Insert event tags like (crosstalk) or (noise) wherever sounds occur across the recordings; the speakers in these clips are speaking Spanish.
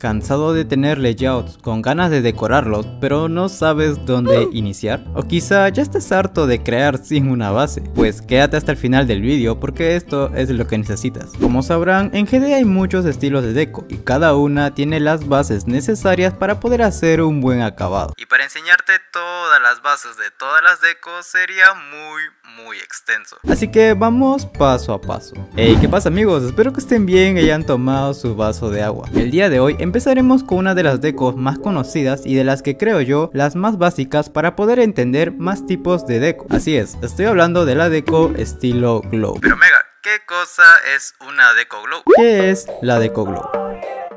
¿Cansado de tener layouts con ganas de decorarlos pero no sabes dónde iniciar? O quizá ya estés harto de crear (laughs) sin una base, pues quédate hasta el final del vídeo porque esto es lo que necesitas. Como sabrán, en GD hay muchos estilos de deco y cada una tiene las bases necesarias para poder hacer un buen acabado. Y para enseñarte todas las bases de todas las decos sería muy muy extenso. Así que vamos paso a paso. Hey, ¿qué pasa amigos? Espero que estén bien y hayan tomado su vaso de agua. El día de hoy empezaremos con una de las decos más conocidas y de las que creo yo las más básicas para poder entender más tipos de deco. Así es, estoy hablando de la deco estilo glow. Pero Mega, ¿qué cosa es una deco glow? ¿Qué es la deco glow?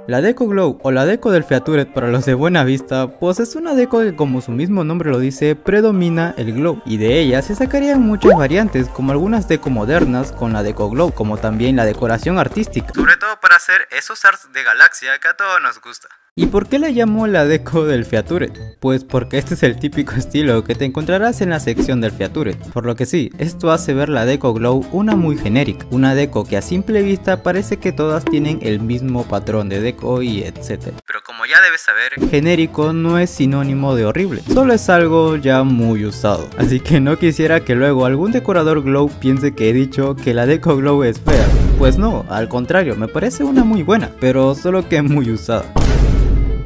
La Deco Glow o la Deco del Featuret para los de buena vista, pues es una deco que como su mismo nombre lo dice, predomina el glow y de ella se sacarían muchas variantes como algunas deco modernas con la Deco Glow, como también la decoración artística, sobre todo para hacer esos arts de galaxia que a todos nos gusta. ¿Y por qué la llamo la deco del Featuret? Pues porque este es el típico estilo que te encontrarás en la sección del Featuret, por lo que sí, esto hace ver la deco Glow una muy genérica, una deco que a simple vista parece que todas tienen el mismo patrón de deco y etc. Pero como ya debes saber, genérico no es sinónimo de horrible, solo es algo ya muy usado. Así que no quisiera que luego algún decorador Glow piense que he dicho que la deco Glow es fea. Pues no, al contrario, me parece una muy buena, pero solo que muy usada.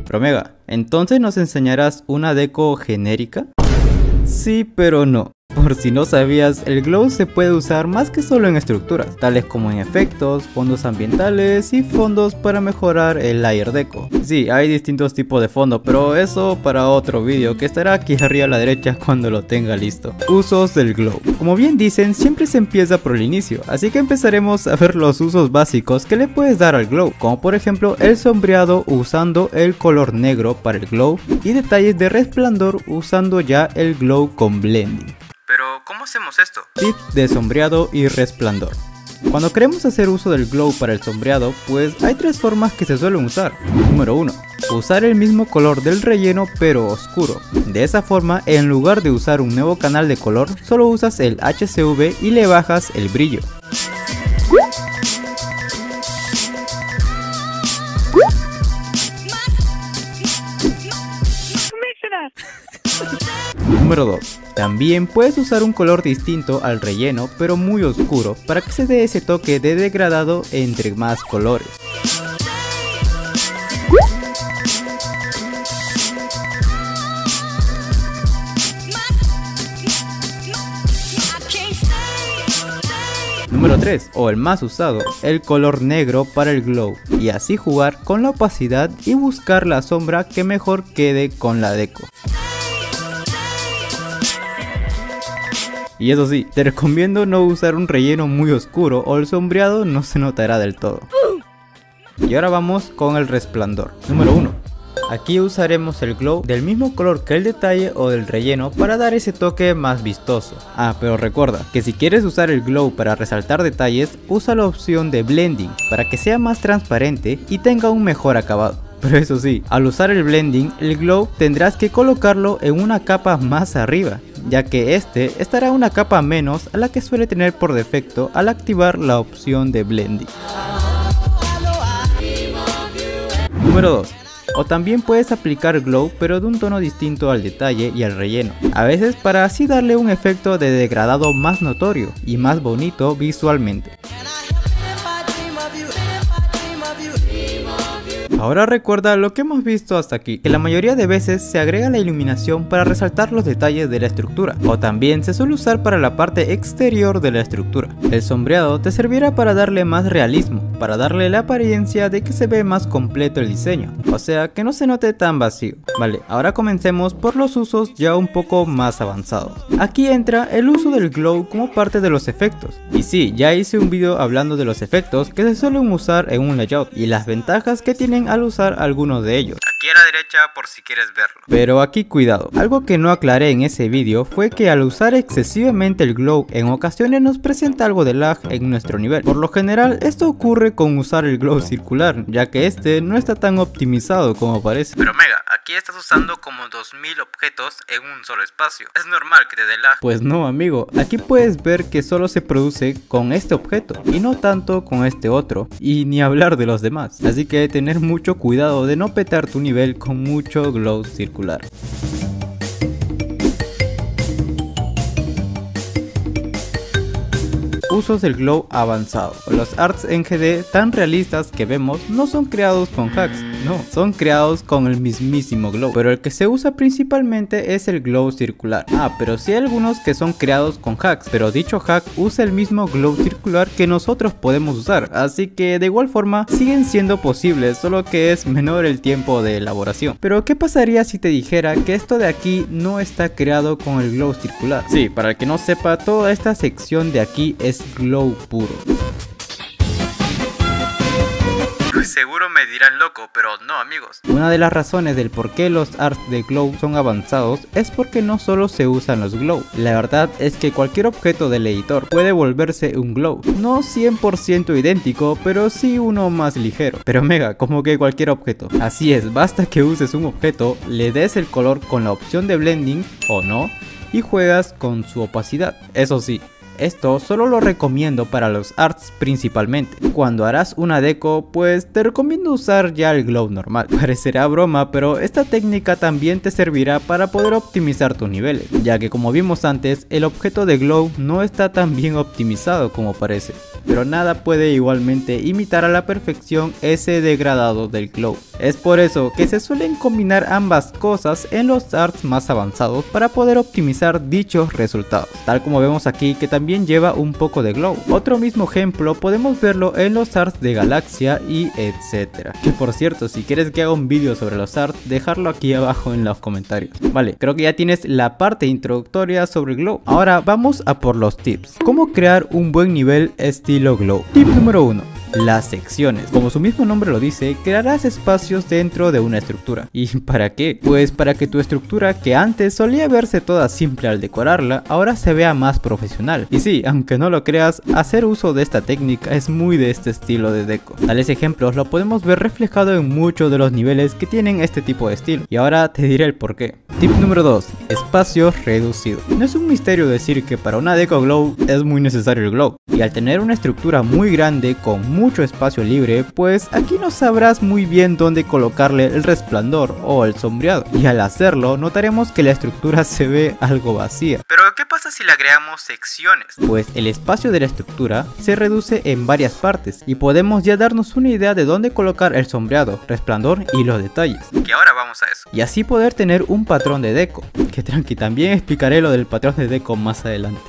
Promega, ¿entonces nos enseñarás una deco genérica? Sí, pero no. Por si no sabías, el glow se puede usar más que solo en estructuras, tales como en efectos, fondos ambientales y fondos para mejorar el layer deco. Sí, hay distintos tipos de fondo, pero eso para otro vídeo que estará aquí arriba a la derecha cuando lo tenga listo. Usos del glow. Como bien dicen, siempre se empieza por el inicio, así que empezaremos a ver los usos básicos que le puedes dar al glow, como por ejemplo el sombreado usando el color negro para el glow y detalles de resplandor usando ya el glow con blending. ¿Cómo hacemos esto? Tips de sombreado y resplandor. Cuando queremos hacer uso del glow para el sombreado, pues hay tres formas que se suelen usar. Número 1. Usar el mismo color del relleno pero oscuro. De esa forma, en lugar de usar un nuevo canal de color, solo usas el HCV y le bajas el brillo. Número 2. También puedes usar un color distinto al relleno pero muy oscuro para que se dé ese toque de degradado entre más colores. Número 3, o el más usado, el color negro para el glow, y así jugar con la opacidad y buscar la sombra que mejor quede con la deco. Y eso sí, te recomiendo no usar un relleno muy oscuro o el sombreado no se notará del todo. Y ahora vamos con el resplandor. Número 1. Aquí usaremos el glow del mismo color que el detalle o del relleno para dar ese toque más vistoso. Ah, pero recuerda que si quieres usar el glow para resaltar detalles, usa la opción de blending para que sea más transparente y tenga un mejor acabado. Pero eso sí, al usar el blending, el glow tendrás que colocarlo en una capa más arriba, ya que este estará una capa menos a la que suele tener por defecto al activar la opción de blending. Número 2. O también puedes aplicar glow pero de un tono distinto al detalle y al relleno, a veces para así darle un efecto de degradado más notorio y más bonito visualmente. Ahora recuerda lo que hemos visto hasta aquí, que la mayoría de veces se agrega la iluminación para resaltar los detalles de la estructura, o también se suele usar para la parte exterior de la estructura. El sombreado te servirá para darle más realismo, para darle la apariencia de que se ve más completo el diseño, o sea que no se note tan vacío. Vale, ahora comencemos por los usos ya un poco más avanzados. Aquí entra el uso del glow como parte de los efectos. Y sí, ya hice un video hablando de los efectos que se suelen usar en un layout y las ventajas que tienen al usar algunos de ellos. Aquí a la derecha por si quieres verlo. Pero aquí cuidado, algo que no aclaré en ese vídeo fue que al usar excesivamente el glow en ocasiones nos presenta algo de lag en nuestro nivel. Por lo general esto ocurre con usar el glow circular, ya que este no está tan optimizado como parece. Pero mega, aquí estás usando como 2000 objetos en un solo espacio. Es normal que te dé lag. Pues no amigo, aquí puedes ver que solo se produce con este objeto y no tanto con este otro y ni hablar de los demás. Así que tener mucho cuidado de no petar tu nivel con mucho glow circular. usos del glow avanzado. Los arts en GD tan realistas que vemos no son creados con hacks, no, son creados con el mismísimo glow, pero el que se usa principalmente es el glow circular. Ah, pero sí hay algunos que son creados con hacks, pero dicho hack usa el mismo glow circular que nosotros podemos usar, así que de igual forma siguen siendo posibles, solo que es menor el tiempo de elaboración. Pero ¿qué pasaría si te dijera que esto de aquí no está creado con el glow circular? Sí, para el que no sepa, toda esta sección de aquí es glow puro. (laughs) Seguro me dirán loco, pero no amigos. Una de las razones del por qué los arts de glow son avanzados es porque no solo se usan los glow. La verdad es que cualquier objeto del editor puede volverse un glow. No 100% idéntico, pero sí uno más ligero. Pero mega, como que cualquier objeto. Así es, basta que uses un objeto, le des el color con la opción de blending o no, y juegas con su opacidad. Eso sí, esto solo lo recomiendo para los arts principalmente. Cuando harás una deco, pues te recomiendo usar ya el glow normal. (laughs) Parecerá broma, pero esta técnica también te servirá para poder optimizar tus niveles, ya que como vimos antes, el objeto de glow no está tan bien optimizado como parece pero nada puede igualmente imitar a la perfección ese degradado del glow. Es por eso que se suelen combinar ambas cosas en los arts más avanzados para poder optimizar dichos resultados, tal como vemos aquí que también lleva un poco de glow. Otro mismo ejemplo podemos verlo en los arts de galaxia y etcétera. Que por cierto, si quieres que haga un vídeo sobre los arts, dejarlo aquí abajo en los comentarios. Vale, creo que ya tienes la parte introductoria sobre glow. Ahora vamos a por los tips. ¿Cómo crear un buen nivel estilo Glow. Tip número 1. Las secciones. Como su mismo nombre lo dice, crearás espacios dentro de una estructura. ¿Y para qué? Pues para que tu estructura, que antes solía verse toda simple al decorarla, ahora se vea más profesional. Y sí, aunque no lo creas, hacer uso de esta técnica es muy de este estilo de deco. Tales ejemplos lo podemos ver reflejado en muchos de los niveles que tienen este tipo de estilo. Y ahora te diré el porqué. Tip número 2. Espacio reducido. No es un misterio decir que para una deco glow es muy necesario el glow. Y al tener una estructura muy grande con mucho espacio libre, pues aquí no sabrás muy bien dónde colocarle el resplandor o el sombreado. Y al hacerlo notaremos que la estructura se ve algo vacía. Pero ¿qué pasa si le agregamos secciones? Pues el espacio de la estructura se reduce en varias partes y podemos ya darnos una idea de dónde colocar el sombreado, resplandor y los detalles. Que ahora vamos a eso. Y así poder tener un patrón de deco, que tranqui, también explicaré lo del patrón de deco más adelante.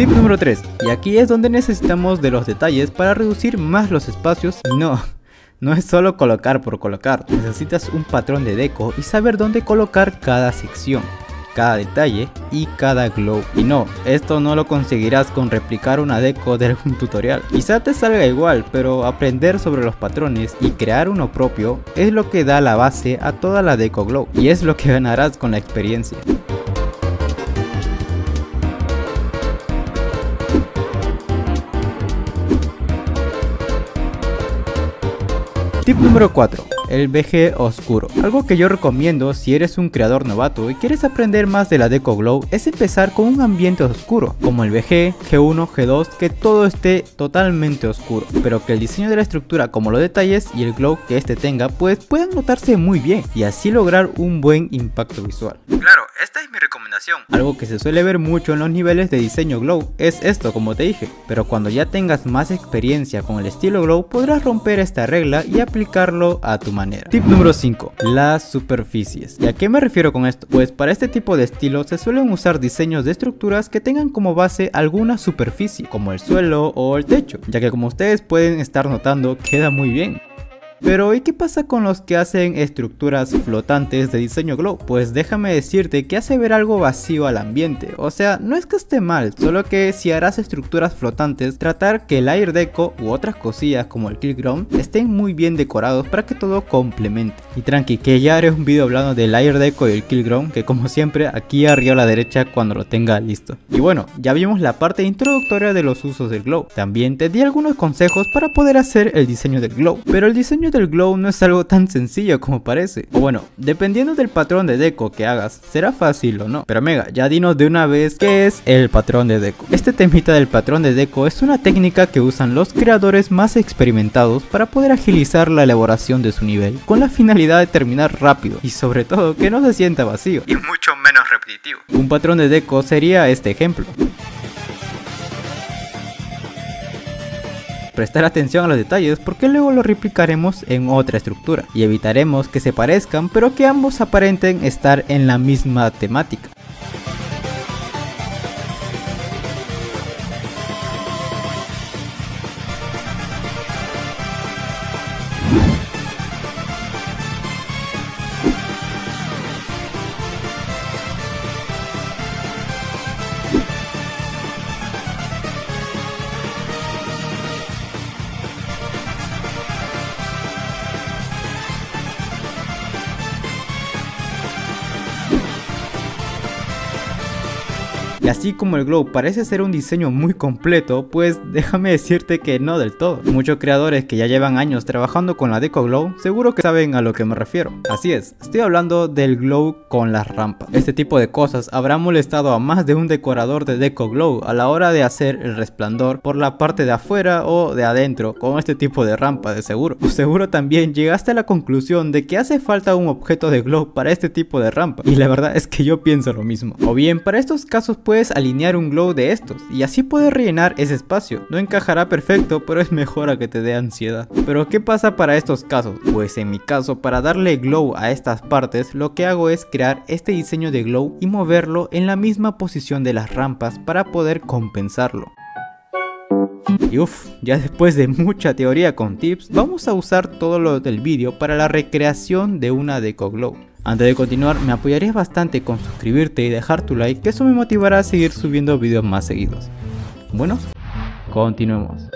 Tip número 3, y aquí es donde necesitamos de los detalles para reducir más los espacios no, (laughs) no es solo colocar por colocar, necesitas un patrón de deco y saber dónde colocar cada sección cada detalle y cada glow. Y no, esto no lo conseguirás con replicar una deco de algún tutorial. Quizá te salga igual, pero aprender sobre los patrones y crear uno propio es lo que da la base a toda la deco glow y es lo que ganarás con la experiencia. Tip número 4 el BG oscuro. Algo que yo recomiendo si eres un creador novato y quieres aprender más de la Deco Glow es empezar con un ambiente oscuro, como el BG, G1, G2, que todo esté totalmente oscuro, pero que el diseño de la estructura como los detalles y el glow que este tenga pues puedan notarse muy bien y así lograr un buen impacto visual. Claro, esta es mi recomendación. Algo que se suele ver mucho en los niveles de diseño Glow es esto como te dije, pero cuando ya tengas más experiencia con el estilo Glow podrás romper esta regla y aplicarlo a tu Tip número 5. Las superficies. ¿Y a qué me refiero con esto? Pues para este tipo de estilo se suelen usar diseños de estructuras que tengan como base alguna superficie, como el suelo o el techo, ya que como ustedes pueden estar notando queda muy bien. Pero ¿y qué pasa con los que hacen estructuras flotantes de diseño glow? Pues déjame decirte que hace ver algo vacío al ambiente, o sea, no es que esté mal, solo que si harás estructuras flotantes, tratar que el air deco u otras cosillas como el kill ground estén muy bien decorados para que todo complemente. Y tranqui, que ya haré un video hablando del air deco y el kill ground, que como siempre aquí arriba a la derecha cuando lo tenga listo. Y bueno, ya vimos la parte introductoria de los usos del glow. También te di algunos consejos para poder hacer el diseño del glow, pero el diseño del glow no es algo tan sencillo como parece. O bueno, dependiendo del patrón de deco que hagas, será fácil o no. Pero mega, ya dinos de una vez qué es el patrón de deco. Este temita del patrón de deco es una técnica que usan los creadores más experimentados para poder agilizar la elaboración de su nivel, con la finalidad de terminar rápido y sobre todo que no se sienta vacío y mucho menos repetitivo. Un patrón de deco sería este ejemplo. Prestar atención a los detalles porque luego lo replicaremos en otra estructura y evitaremos que se parezcan pero que ambos aparenten estar en la misma temática. Y así como el Glow parece ser un diseño muy completo, pues déjame decirte que no del todo. Muchos creadores que ya llevan años trabajando con la Deco Glow seguro que saben a lo que me refiero. Así es, estoy hablando del Glow con las rampas. Este tipo de cosas habrá molestado a más de un decorador de Deco Glow a la hora de hacer el resplandor por la parte de afuera o de adentro con este tipo de rampa de seguro. O (laughs) seguro también llegaste a la conclusión de que hace falta un objeto de Glow para este tipo de rampa. Y la verdad es que yo pienso lo mismo. O bien, para estos casos puedes alinear un glow de estos y así puedes rellenar ese espacio. No encajará perfecto, pero es mejor a que te dé ansiedad. Pero ¿qué pasa para estos casos? Pues en mi caso, para darle glow a estas partes, lo que hago es crear este diseño de glow y moverlo en la misma posición de las rampas para poder compensarlo. Y uff, ya después de mucha teoría con tips, vamos a usar todo lo del vídeo para la recreación de una Deco Glow. Antes de continuar, me apoyarías bastante con suscribirte y dejar tu like, que eso me motivará a seguir subiendo videos más seguidos. Bueno, continuemos.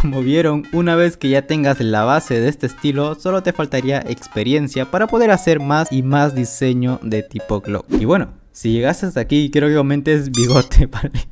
Como vieron, una vez que ya tengas la base de este estilo, solo te faltaría experiencia para poder hacer más y más diseño de tipo glow. Y bueno, si llegaste hasta aquí, quiero que aumentes bigote, (laughs) ¿vale?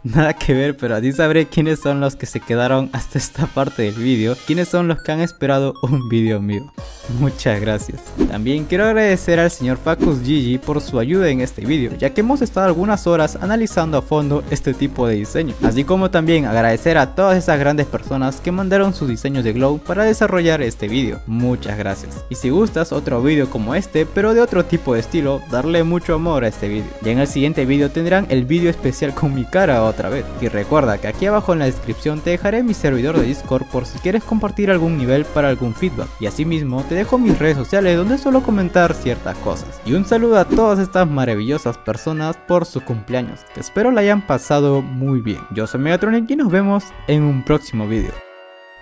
(laughs) Nada que ver, pero así sabré quiénes son los que se quedaron hasta esta parte del vídeo, quiénes son los que han esperado un vídeo mío. Muchas gracias. También quiero agradecer al señor Facus Gigi por su ayuda en este vídeo, ya que hemos estado algunas horas analizando a fondo este tipo de diseño. Así como también agradecer a todas esas grandes personas que mandaron sus diseños de Glow para desarrollar este vídeo. Muchas gracias. Y si gustas otro vídeo como este, pero de otro tipo de estilo, darle mucho amor a este vídeo. Ya en el siguiente vídeo tendrán el vídeo especial con mi cara otra vez. Y recuerda que aquí abajo en la descripción te dejaré mi servidor de Discord por si quieres compartir algún nivel para algún feedback. Y asimismo te dejo mis redes sociales donde suelo comentar ciertas cosas. Y un saludo a todas estas maravillosas personas por su cumpleaños, que espero la hayan pasado muy bien. Yo soy Megatronic y nos vemos en un próximo vídeo.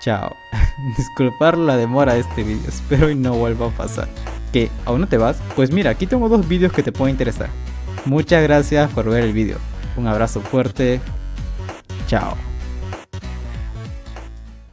Chao. (laughs) Disculpar la demora de este vídeo, espero y no vuelva a pasar. ¿Qué? ¿Aún no te vas? Pues mira, aquí tengo dos vídeos que te pueden interesar. Muchas gracias por ver el vídeo. Un abrazo fuerte. Chao.